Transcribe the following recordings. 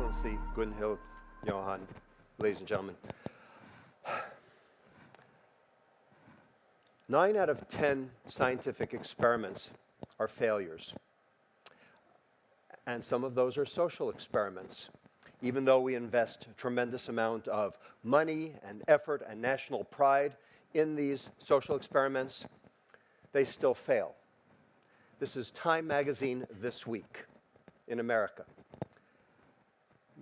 Excellency Gunhild Johan, ladies and gentlemen. Nine out of 10 scientific experiments are failures. And some of those are social experiments. Even though we invest a tremendous amount of money and effort and national pride in these social experiments, they still fail. This is Time Magazine this week in America.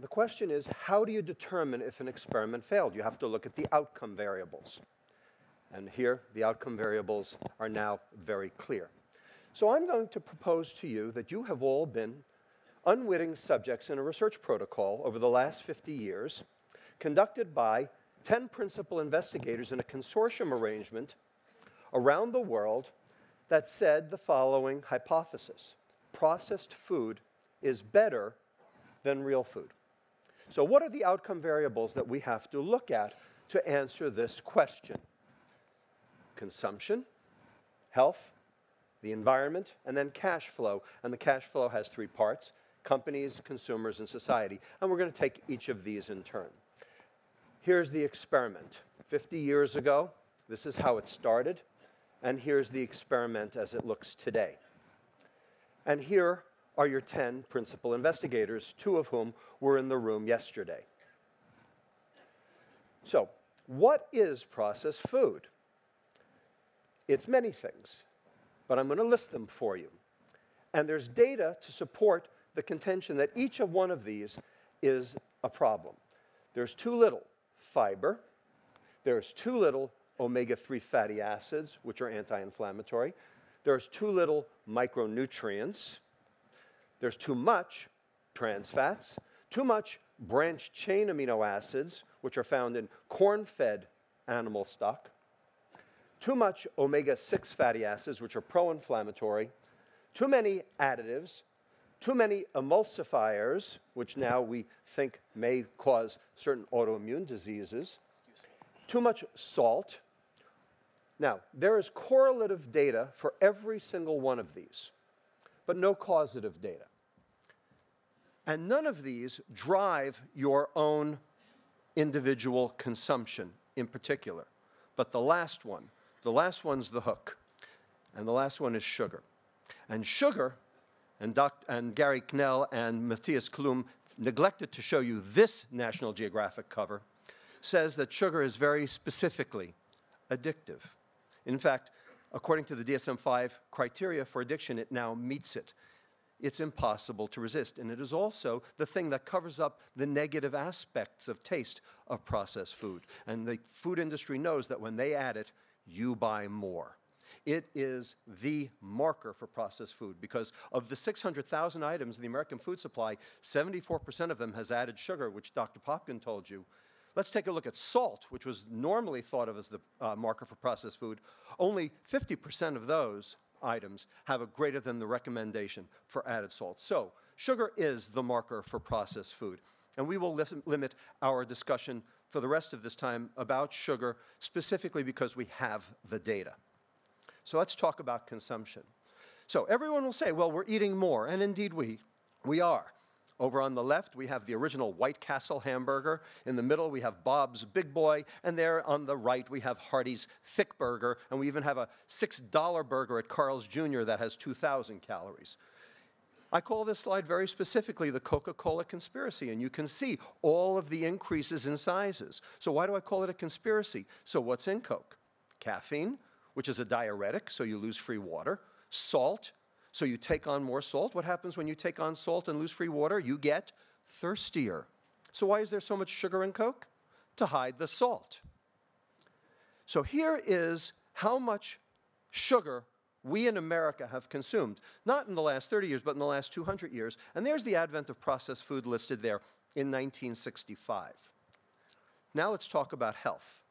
The question is, how do you determine if an experiment failed? You have to look at the outcome variables. And here, the outcome variables are now very clear. So I'm going to propose to you that you have all been unwitting subjects in a research protocol over the last 50 years, conducted by 10 principal investigators in a consortium arrangement around the world that said the following hypothesis processed food is better than real food. So, what are the outcome variables that we have to look at to answer this question? Consumption, health, the environment, and then cash flow. And the cash flow has three parts companies, consumers, and society. And we're going to take each of these in turn. Here's the experiment. 50 years ago, this is how it started. And here's the experiment as it looks today. And here are your 10 principal investigators, two of whom were in the room yesterday. So, what is processed food? It's many things, but I'm going to list them for you. And there's data to support the contention that each of one of these is a problem. There's too little fiber, there's too little omega 3 fatty acids, which are anti inflammatory, there's too little micronutrients, there's too much trans fats, too much branched chain amino acids, which are found in corn fed animal stock, too much omega 6 fatty acids, which are pro inflammatory, too many additives, too many emulsifiers, which now we think may cause certain autoimmune diseases, too much salt. Now, there is correlative data for every single one of these but no causative data. And none of these drive your own individual consumption in particular. But the last one, the last one's the hook. And the last one is sugar. And sugar, and, Doc, and Gary Knell and Mattias Klum neglected to show you this National Geographic cover, says that sugar is very specifically addictive. In fact, According to the DSM 5 criteria for addiction, it now meets it. It's impossible to resist. And it is also the thing that covers up the negative aspects of taste of processed food. And the food industry knows that when they add it, you buy more. It is the marker for processed food because of the 600,000 items in the American food supply, 74% of them has added sugar, which Dr. Popkin told you, Let's take a look at salt, which was normally thought of as the uh, marker for processed food. Only 50% of those items have a greater than the recommendation for added salt. So sugar is the marker for processed food. And we will limit our discussion for the rest of this time about sugar specifically because we have the data. So let's talk about consumption. So everyone will say, well, we're eating more, and indeed we, we are. Over on the left, we have the original White Castle hamburger. In the middle, we have Bob's Big Boy. And there on the right, we have Hardee's Thick Burger. And we even have a $6 burger at Carl's Jr. that has 2,000 calories. I call this slide very specifically the Coca Cola conspiracy, and you can see all of the increases in sizes. So, why do I call it a conspiracy? So, what's in Coke? Caffeine, which is a diuretic, so you lose free water, salt, so you take on more salt. What happens when you take on salt and lose free water? You get thirstier. So why is there so much sugar in Coke? To hide the salt. So here is how much sugar we in America have consumed, not in the last 30 years, but in the last 200 years. And there's the advent of processed food listed there in 1965. Now let's talk about health.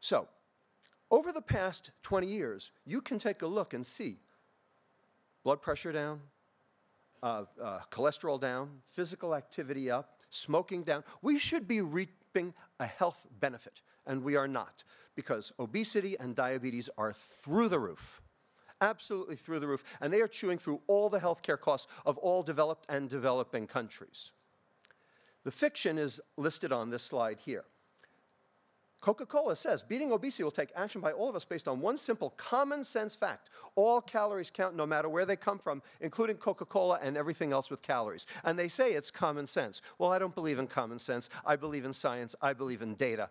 So, over the past 20 years, you can take a look and see blood pressure down, uh, uh, cholesterol down, physical activity up, smoking down. We should be reaping a health benefit, and we are not, because obesity and diabetes are through the roof. Absolutely through the roof, and they are chewing through all the healthcare costs of all developed and developing countries. The fiction is listed on this slide here. Coca Cola says beating obesity will take action by all of us based on one simple common sense fact. All calories count no matter where they come from, including Coca Cola and everything else with calories. And they say it's common sense. Well, I don't believe in common sense. I believe in science. I believe in data.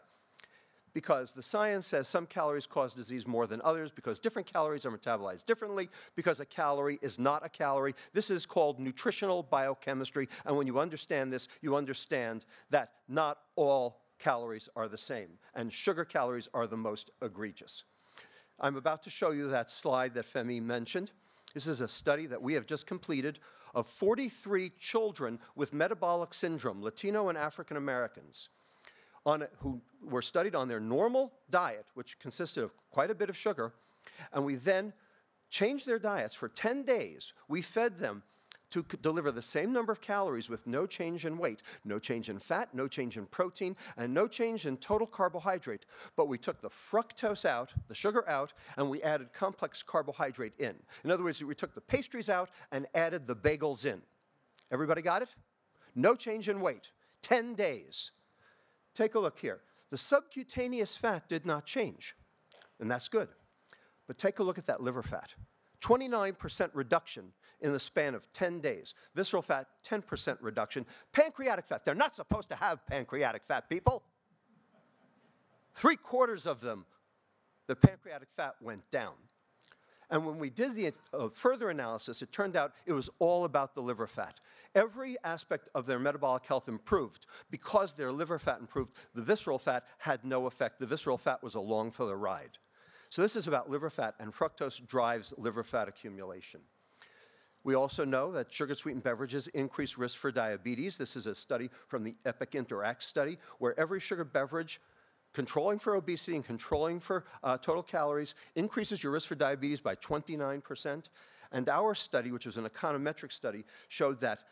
Because the science says some calories cause disease more than others, because different calories are metabolized differently, because a calorie is not a calorie. This is called nutritional biochemistry. And when you understand this, you understand that not all calories are the same, and sugar calories are the most egregious. I'm about to show you that slide that Femi mentioned. This is a study that we have just completed of 43 children with metabolic syndrome, Latino and African Americans, on, who were studied on their normal diet, which consisted of quite a bit of sugar, and we then changed their diets for 10 days. We fed them to deliver the same number of calories with no change in weight, no change in fat, no change in protein, and no change in total carbohydrate. But we took the fructose out, the sugar out, and we added complex carbohydrate in. In other words, we took the pastries out and added the bagels in. Everybody got it? No change in weight. 10 days. Take a look here. The subcutaneous fat did not change, and that's good. But take a look at that liver fat. 29% reduction in the span of 10 days. Visceral fat, 10% reduction. Pancreatic fat, they're not supposed to have pancreatic fat, people. Three quarters of them, the pancreatic fat went down. And when we did the uh, further analysis, it turned out it was all about the liver fat. Every aspect of their metabolic health improved. Because their liver fat improved, the visceral fat had no effect. The visceral fat was along for the ride. So this is about liver fat, and fructose drives liver fat accumulation. We also know that sugar sweetened beverages increase risk for diabetes. This is a study from the EPIC Interact study, where every sugar beverage controlling for obesity and controlling for uh, total calories increases your risk for diabetes by 29%. And our study, which was an econometric study, showed that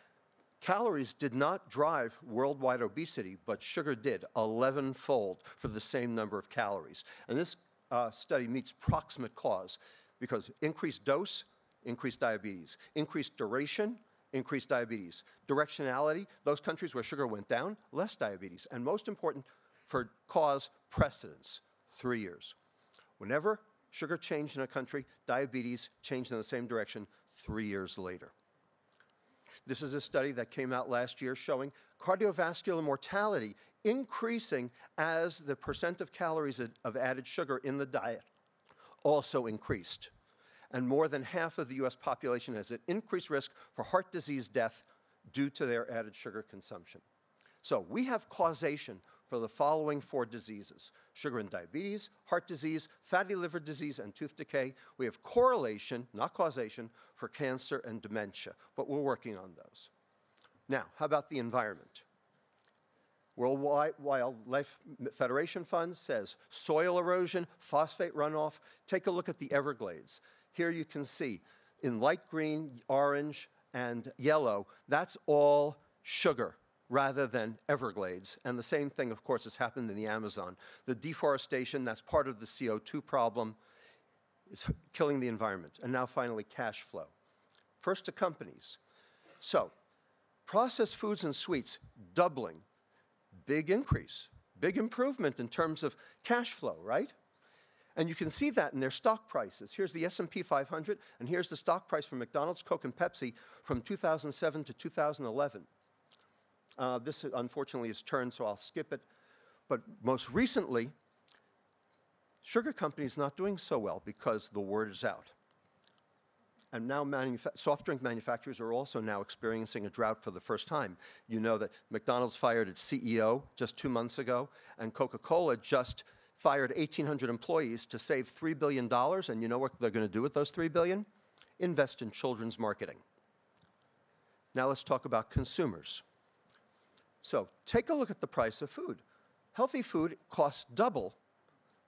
calories did not drive worldwide obesity, but sugar did 11 fold for the same number of calories. And this uh, study meets proximate cause because increased dose increased diabetes. Increased duration, increased diabetes. Directionality, those countries where sugar went down, less diabetes. And most important, for cause precedence, three years. Whenever sugar changed in a country, diabetes changed in the same direction three years later. This is a study that came out last year showing cardiovascular mortality increasing as the percent of calories of added sugar in the diet also increased and more than half of the US population has an increased risk for heart disease death due to their added sugar consumption. So we have causation for the following four diseases sugar and diabetes, heart disease, fatty liver disease, and tooth decay. We have correlation, not causation, for cancer and dementia, but we're working on those. Now, how about the environment? World Wildlife Federation Fund says soil erosion, phosphate runoff. Take a look at the Everglades. Here you can see in light green, orange, and yellow, that's all sugar rather than Everglades. And the same thing, of course, has happened in the Amazon. The deforestation, that's part of the CO2 problem, is killing the environment. And now finally, cash flow. First to companies. So, processed foods and sweets doubling, big increase, big improvement in terms of cash flow, right? And you can see that in their stock prices. Here's the S&P 500, and here's the stock price for McDonald's, Coke, and Pepsi from 2007 to 2011. Uh, this, unfortunately, is turned, so I'll skip it. But most recently, sugar companies not doing so well because the word is out. And now soft drink manufacturers are also now experiencing a drought for the first time. You know that McDonald's fired its CEO just two months ago, and Coca-Cola just fired 1,800 employees to save $3 billion, and you know what they're going to do with those 3 billion? Invest in children's marketing. Now let's talk about consumers. So take a look at the price of food. Healthy food costs double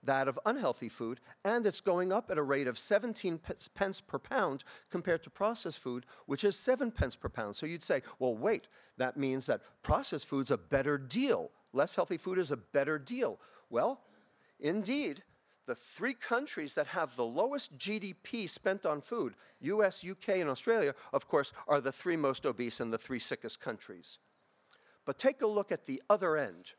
that of unhealthy food, and it's going up at a rate of 17 pence per pound compared to processed food, which is 7 pence per pound. So you'd say, well, wait, that means that processed food's a better deal. Less healthy food is a better deal. Well, Indeed, the three countries that have the lowest GDP spent on food, US, UK, and Australia, of course, are the three most obese and the three sickest countries. But take a look at the other end.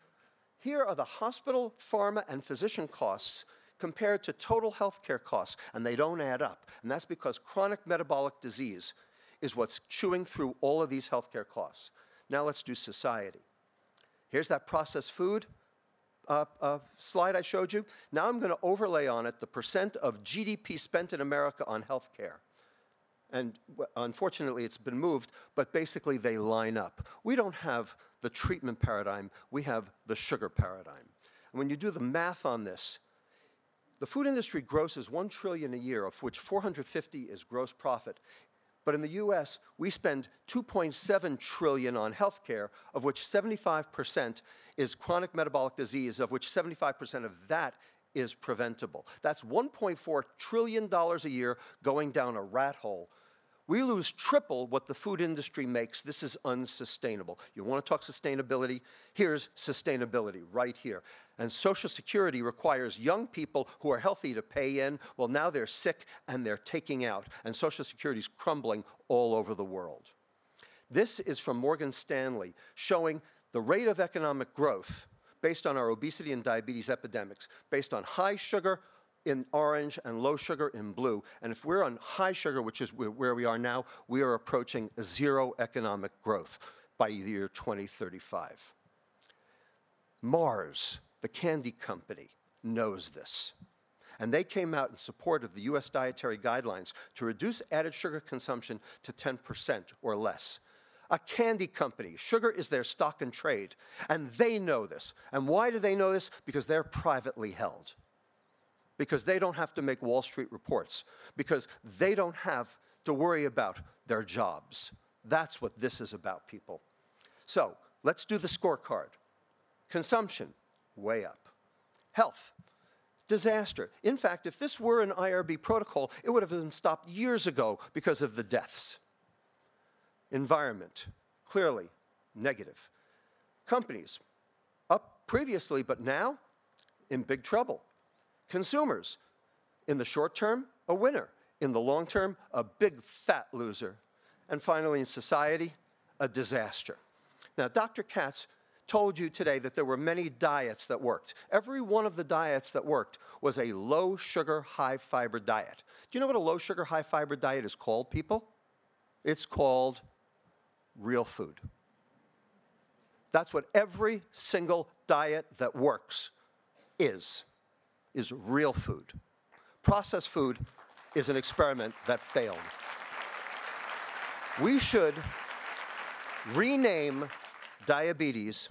Here are the hospital, pharma, and physician costs compared to total healthcare costs, and they don't add up. And that's because chronic metabolic disease is what's chewing through all of these healthcare costs. Now let's do society. Here's that processed food uh, uh, slide I showed you. Now I'm going to overlay on it the percent of GDP spent in America on healthcare. And unfortunately, it's been moved, but basically they line up. We don't have the treatment paradigm, we have the sugar paradigm. And when you do the math on this, the food industry grosses 1 trillion a year, of which 450 is gross profit. But in the US, we spend 2.7 trillion on healthcare, of which 75% is chronic metabolic disease, of which 75% of that is preventable. That's $1.4 trillion a year going down a rat hole we lose triple what the food industry makes. This is unsustainable. You want to talk sustainability? Here's sustainability right here. And Social Security requires young people who are healthy to pay in. Well, now they're sick and they're taking out, and Social Security is crumbling all over the world. This is from Morgan Stanley showing the rate of economic growth based on our obesity and diabetes epidemics, based on high sugar, in orange and low sugar in blue. And if we're on high sugar, which is where we are now, we are approaching zero economic growth by the year 2035. Mars, the candy company, knows this. And they came out in support of the US dietary guidelines to reduce added sugar consumption to 10% or less. A candy company, sugar is their stock and trade, and they know this. And why do they know this? Because they're privately held because they don't have to make Wall Street reports, because they don't have to worry about their jobs. That's what this is about, people. So let's do the scorecard. Consumption, way up. Health, disaster. In fact, if this were an IRB protocol, it would have been stopped years ago because of the deaths. Environment, clearly negative. Companies, up previously, but now in big trouble. Consumers, in the short term, a winner. In the long term, a big fat loser. And finally, in society, a disaster. Now, Dr. Katz told you today that there were many diets that worked. Every one of the diets that worked was a low sugar, high fiber diet. Do you know what a low sugar, high fiber diet is called, people? It's called real food. That's what every single diet that works is is real food. Processed food is an experiment that failed. We should rename diabetes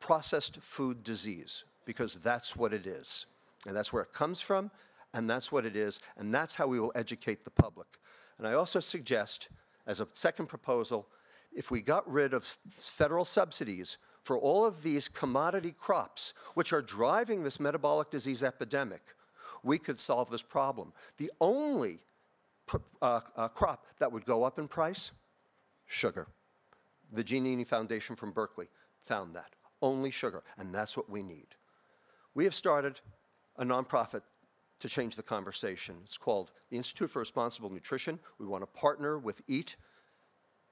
processed food disease because that's what it is. And that's where it comes from, and that's what it is, and that's how we will educate the public. And I also suggest, as a second proposal, if we got rid of federal subsidies for all of these commodity crops, which are driving this metabolic disease epidemic, we could solve this problem. The only uh, uh, crop that would go up in price, sugar. The Giannini Foundation from Berkeley found that. Only sugar, and that's what we need. We have started a nonprofit to change the conversation. It's called the Institute for Responsible Nutrition. We want to partner with EAT.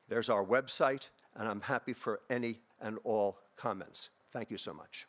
There's our website, and I'm happy for any and all comments. Thank you so much.